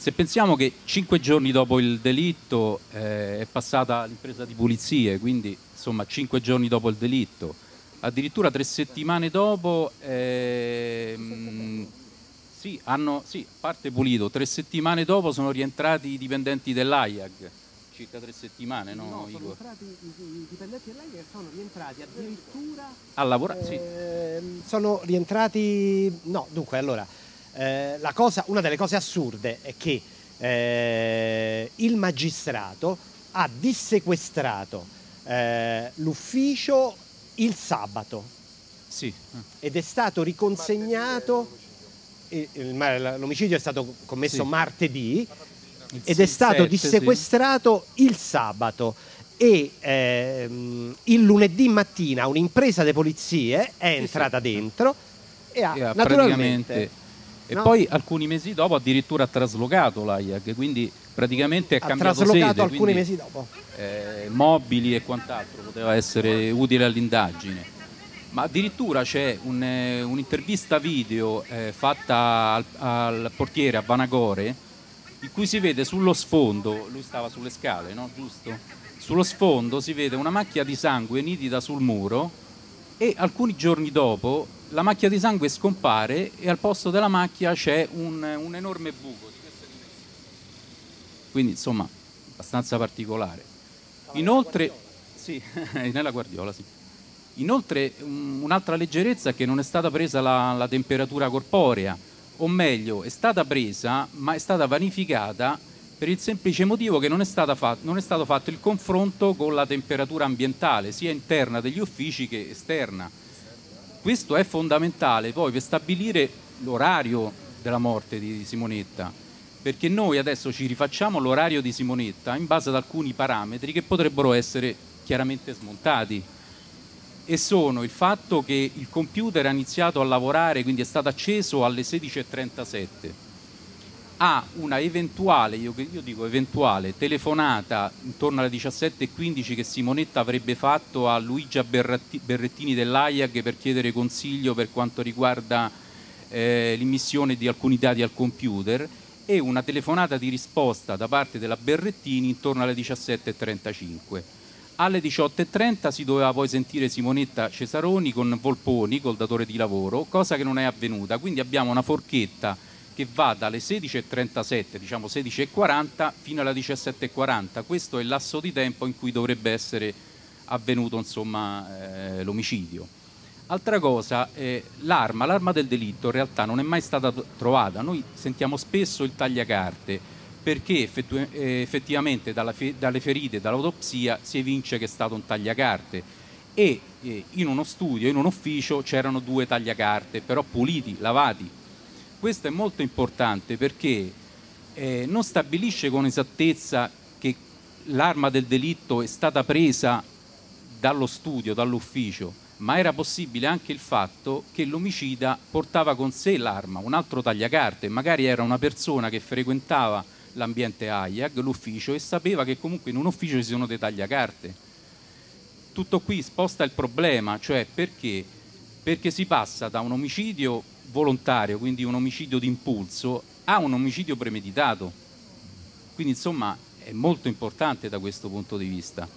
Se pensiamo che cinque giorni dopo il delitto eh, è passata l'impresa di pulizie, quindi insomma cinque giorni dopo il delitto, addirittura tre settimane dopo, ehm, sì, hanno, sì, parte pulito, tre settimane dopo sono rientrati i dipendenti dell'AIAG, circa tre settimane, no, No, sono entrati i, dipendenti dell'AIA sono rientrati addirittura A lavorare, sì. Ehm, sono rientrati no dunque allora eh, la cosa, una delle cose assurde è che eh, il magistrato ha dissequestrato eh, l'ufficio il sabato sì. ed è stato riconsegnato il- il- l'omicidio è stato commesso Sì. martedì Il ed è stato sì. dissequestrato il sabato e ehm, il lunedì mattina un'impresa di polizie è entrata dentro e ha E ha naturalmente praticamente- E no, poi alcuni mesi dopo addirittura ha traslocato l'AIAG, quindi praticamente è ha cambiato traslocato sede, alcuni quindi, mesi dopo. eh, mobili e quant'altro poteva essere utile all'indagine. Ma addirittura c'è un, eh, un'intervista video eh, fatta al, al portiere a Vanagore in cui si vede sullo sfondo, lui stava sulle scale, no? Giusto? Sullo sfondo si vede una macchia di sangue nitida sul muro e alcuni giorni dopo la macchia di sangue scompare e al posto della macchia c'è un, un enorme buco. di questa dimensione. Quindi insomma abbastanza particolare. Inoltre, sì, nella guardiola, sì. Inoltre um, un'altra leggerezza è che non è stata presa la, la temperatura corporea, o meglio, è stata presa ma è stata vanificata per il semplice motivo che non è, stata fat- non è stato fatto il confronto con la temperatura ambientale, sia interna degli uffici che esterna. Questo è fondamentale poi per stabilire l'orario della morte di Simonetta, perché noi adesso ci rifacciamo l'orario di Simonetta in base ad alcuni parametri che potrebbero essere chiaramente smontati. E sono il fatto che il computer ha iniziato a lavorare, quindi è stato acceso alle 16.37, ha una eventuale, io, io dico eventuale, telefonata intorno alle 17.15 che Simonetta avrebbe fatto a Luigia Berrettini dell'AIAG per chiedere consiglio per quanto riguarda eh, l'immissione di alcuni dati al computer e una telefonata di risposta da parte della Berrettini intorno alle 17.35. Alle 18.30 si doveva poi sentire Simonetta Cesaroni con Volponi, col datore di lavoro, cosa che non è avvenuta. Quindi abbiamo una forchetta che va dalle 16.37, diciamo 16.40, fino alle 17.40. Questo è il lasso di tempo in cui dovrebbe essere avvenuto insomma, eh, l'omicidio. Altra cosa, eh, l'arma, l'arma del delitto in realtà non è mai stata trovata. Noi sentiamo spesso il tagliacarte perché effettu- eh, effettivamente fe- dalle ferite dall'autopsia si evince che è stato un tagliacarte e eh, in uno studio, in un ufficio c'erano due tagliacarte, però puliti, lavati. Questo è molto importante perché eh, non stabilisce con esattezza che l'arma del delitto è stata presa dallo studio, dall'ufficio, ma era possibile anche il fatto che l'omicida portava con sé l'arma, un altro tagliacarte, magari era una persona che frequentava l'ambiente AIAG, l'ufficio, e sapeva che comunque in un ufficio ci sono dei tagliacarte. Tutto qui sposta il problema, cioè perché? Perché si passa da un omicidio volontario, quindi un omicidio d'impulso, a un omicidio premeditato. Quindi insomma è molto importante da questo punto di vista.